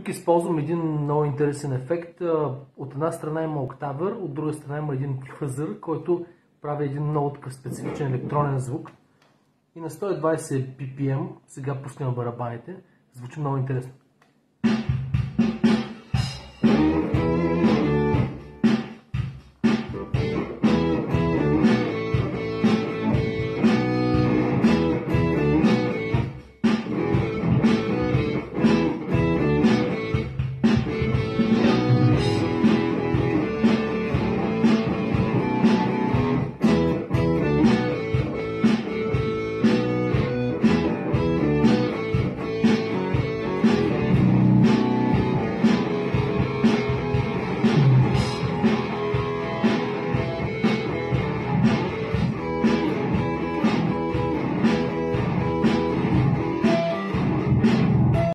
Тук използвам един много интересен ефект. От една страна има октавър, от друга страна има един фазър, който прави един много такъв специфичен електронен звук. И на 120 ppm, сега пускаме барабаните, звучи много интересно.